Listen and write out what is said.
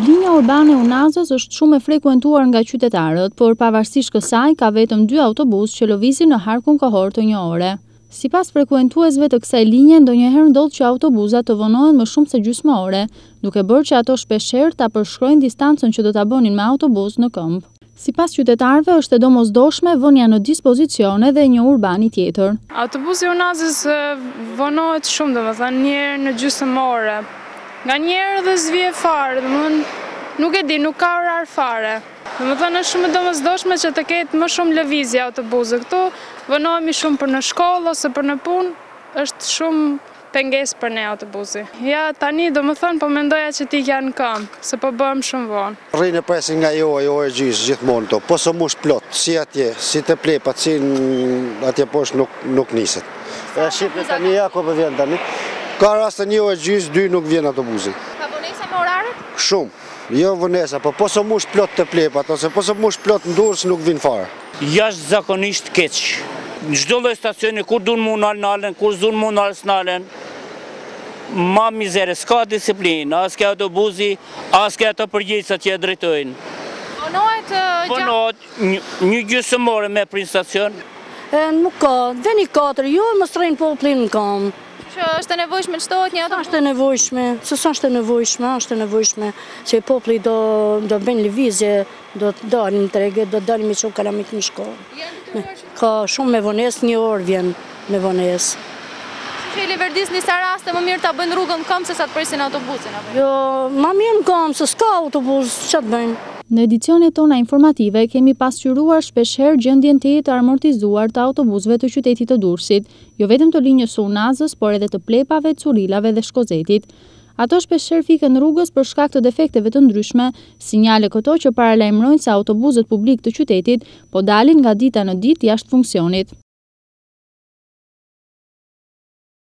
Linja urbane e Unazës është shumë e frekuentuar nga qytetarët, por pavarësisht kësaj ka vetëm dy autobusë që lëvizin në harkun kohor të një ore. Sipas frekuentuesve të kësaj linje, ndonjëherë ndodh që autobuzat të vonohen më shumë se gjysmë ore, duke bërë që ato shpeshherë ta përshkrojnë distancën që do ta bënin me autobuzë në këmbë. Sipas qytetarëve është e domosdoshme vënia në dispozicion edhe e një urbani tjetër. Autobusi i Unazës vonohet shumë, domethënë një herë në gjysmë ore, nganjëherë edhe s'vije fare, domethënë nuk e di, nuk ka orar fare. Domethënë është shumë e domosdoshme që të ketë më shumë lëvizje autobuzë këtu, vonohemi shumë për në shkollë ose për në punë, është shumë. Pengesë për ne autobusi. Ja, tani, domethënë, po mendoja që të ikja në këmbë, se po bëhem shumë vonë. Rrinë e presin nga një orë, një orë e gjysmë, gjithmonë këtu. Po s'u mbush plot, si atje, si te plepat, si atje poshtë nuk, nuk niset. E shifni tani, ja ku po vjen tani. Ka raste një orë e gjysmë, dy nuk vjen autobusi. Ka vonesa me oraret? Shumë. Jo vonesa, po po s'u mbush plot te plepat, ose po s'u mbush plot në Durrës, nuk vin fare. Jashtëzakonisht keq. Çdo lloj stacioni kur dunë mu nal nalen, kur s'dunë mu nal s'nalen. Ma mizere, s'ka disiplinë, as ke autobuzi, as ke ata përgjegjësa që e drejtojnë. Vonohet gjatë? Vonohet një gjysmë ore me prit në stacion. Nuk ka, veni katër, jo mos rrejnë popullin në këmbë. Që është e nevojshme të shtohet një autobus? S'është e nevojshme, se s'është e nevojshme, është e nevojshme, se populli do bëjë lëvizje Do të dalim në trege, do të dalim me çu kalamajt në shkollë. Ka shumë me vonesë, një orë vjen me vonesë. Shumë që i leverdis në disa raste, më mirë të bëjnë rrugën në këmbë, se sa të presin autobusin? Jo, ma mirë në kamë, se s'ka autobus, ç'të bëjmë? Në edicionet tona informative kemi pasqyruar shpeshherë gjendjen tejet të amortizuar të autobusëve të qytetit të Durrësit, jo vetëm të linjës së Unazës, por edhe të Plepave, Currilave dhe Shkozetit. Ato shpeshherë fiken rrugës për shkak të defekteve të ndryshme, sinjale këto që paralajmërojnë se autobusët publikë të qytetit po dalin nga dita në ditë jashtë funksionit.